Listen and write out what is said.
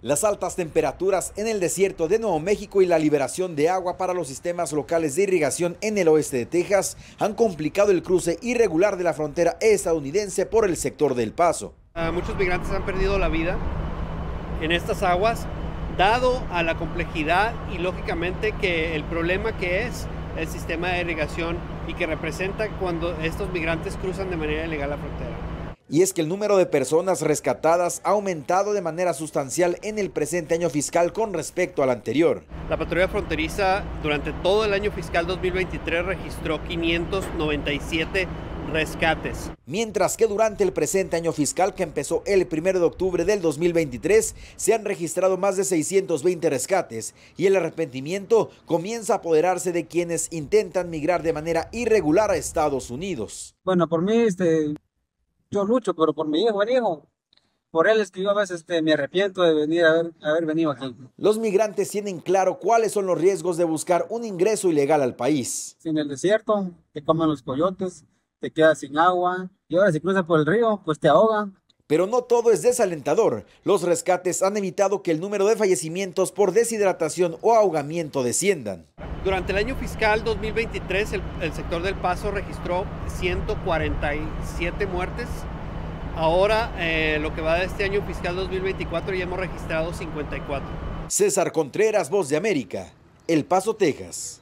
Las altas temperaturas en el desierto de Nuevo México y la liberación de agua para los sistemas locales de irrigación en el oeste de Texas han complicado el cruce irregular de la frontera estadounidense por el sector del Paso. Ah, muchos migrantes han perdido la vida en estas aguas, dado a la complejidad y lógicamente que el problema que es el sistema de irrigación y que representa cuando estos migrantes cruzan de manera ilegal la frontera y es que el número de personas rescatadas ha aumentado de manera sustancial en el presente año fiscal con respecto al anterior. La patrulla fronteriza durante todo el año fiscal 2023 registró 597 rescates. Mientras que durante el presente año fiscal que empezó el 1 de octubre del 2023 se han registrado más de 620 rescates y el arrepentimiento comienza a apoderarse de quienes intentan migrar de manera irregular a Estados Unidos. Bueno, por mí este, yo lucho, pero por mi hijo, el hijo. Por él es que yo a veces este, me arrepiento de venir a haber, haber venido aquí. Los migrantes tienen claro cuáles son los riesgos de buscar un ingreso ilegal al país. En el desierto, te comen los coyotes, te quedas sin agua, y ahora si cruzas por el río, pues te ahogan. Pero no todo es desalentador. Los rescates han evitado que el número de fallecimientos por deshidratación o ahogamiento desciendan. Durante el año fiscal 2023, el, el, sector del Paso registró 147 muertes. Ahora, eh, lo que va de este año fiscal 2024, ya hemos registrado 54. César Contreras, Voz de América, El Paso, Texas.